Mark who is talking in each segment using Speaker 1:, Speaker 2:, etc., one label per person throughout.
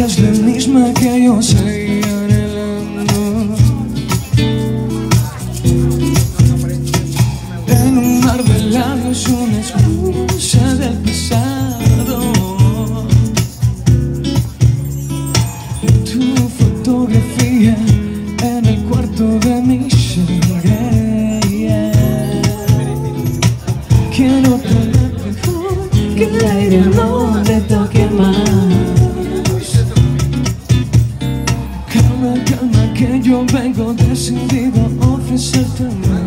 Speaker 1: que es la misma que yo seguía anhelando En un mar de labios una excusa del pesar decidido ofrecerte más.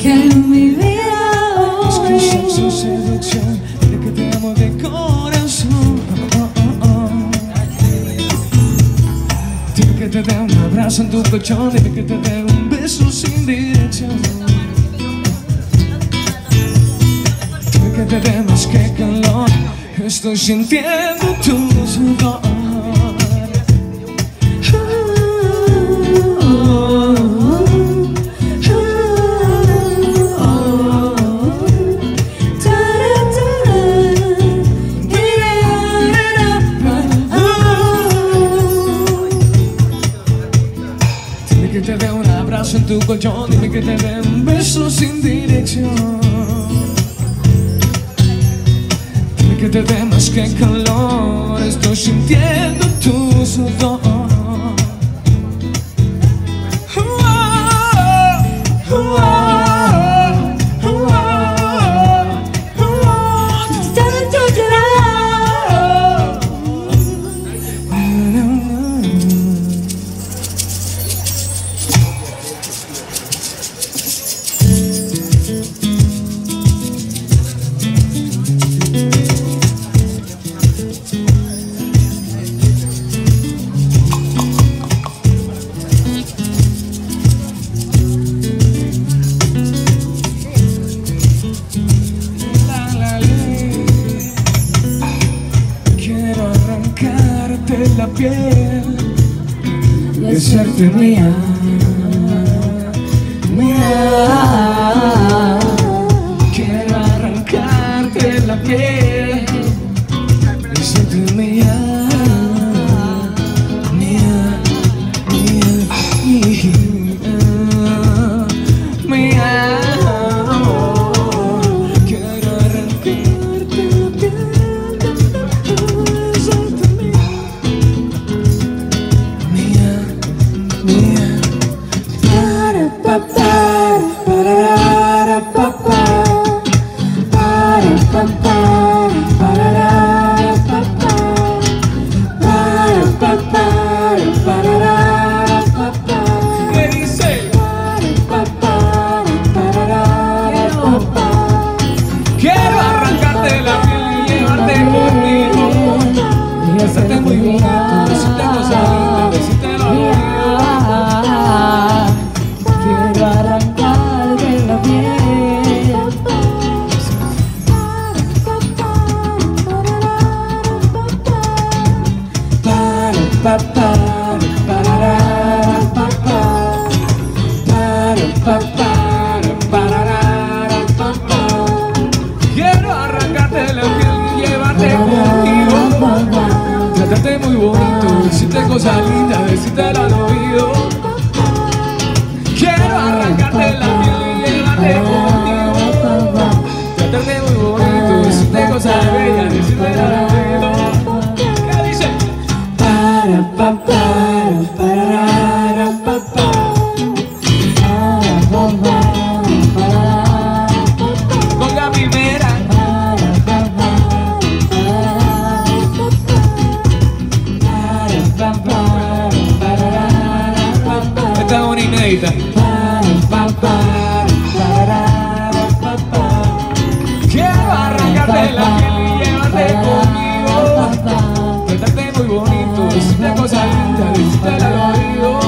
Speaker 2: Que en mi vida
Speaker 1: Es que hoy sexo, seducción De que te amo de corazón. Oh, oh, oh. Dime que te dé un abrazo en tu colchón Dime que te dé un beso sin dirección. Dime que te dé más que calor. Estoy sintiendo tu sudor que te dé un abrazo en tu colchón Dime que te dé un beso sin dirección. Dime que te dé más que calor Estoy sintiendo tu sudor piel y hacerte mía, mía. Quiero arrancarte la piel hacerte mía, mía, Quiero arrancarte la piel y llevarte conmigo Tratarte muy bonito, decirte cosas lindas, decirte al oído Esta es una inédita bonito, decirte cosas lindas, decirte al oído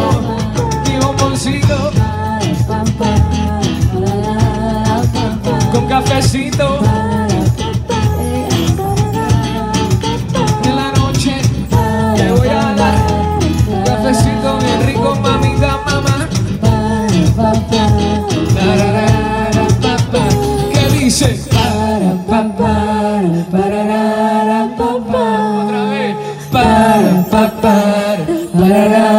Speaker 1: Mi bomboncito Con cafecito. En la noche Te voy a dar Cafecito bien rico, mamita, mamá Para, pa,